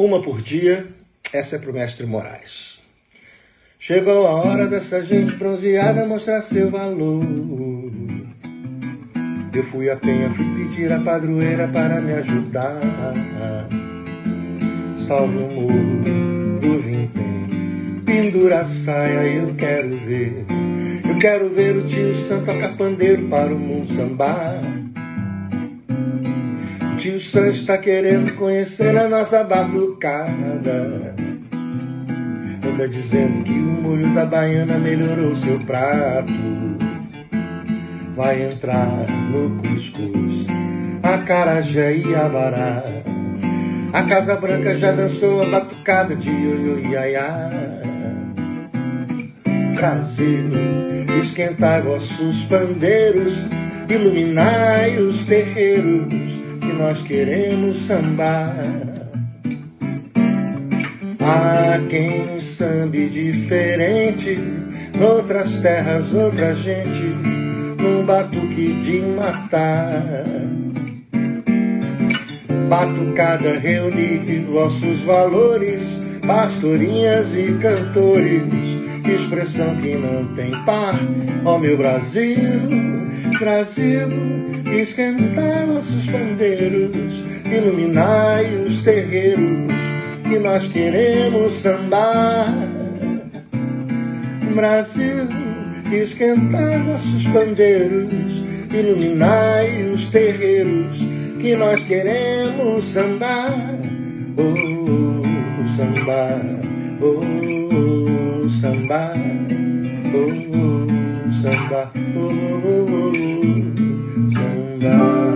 Uma por dia, essa é para o mestre Moraes. Chegou a hora dessa gente bronzeada mostrar seu valor. Eu fui a penha, fui pedir a padroeira para me ajudar. Salve o morro do vintém, pendura a saia, eu quero ver. Eu quero ver o tio Santo tocar pandeiro para o mundo sambar. Tio Santo está querendo conhecer a nossa batucada. Anda dizendo que o molho da baiana melhorou seu prato. Vai entrar no cuscuz, a carajé e a vará. A Casa Branca já dançou a batucada de ioiô Brasil, esquentai vossos pandeiros, iluminai os terreiros nós queremos sambar. Há quem sambe diferente, noutras terras, outra gente, num batuque de matar. Batucada reunir vossos valores, pastorinhas e cantores, expressão que não tem par. Ó oh, meu Brasil, Brasil, esquentai nossos pandeiros, iluminai os terreiros que nós queremos sambar. Brasil, esquentai nossos pandeiros, iluminai os terreiros que nós queremos sambar. Oh, sambar, oh, sambar, oh, sambar, oh, sambar.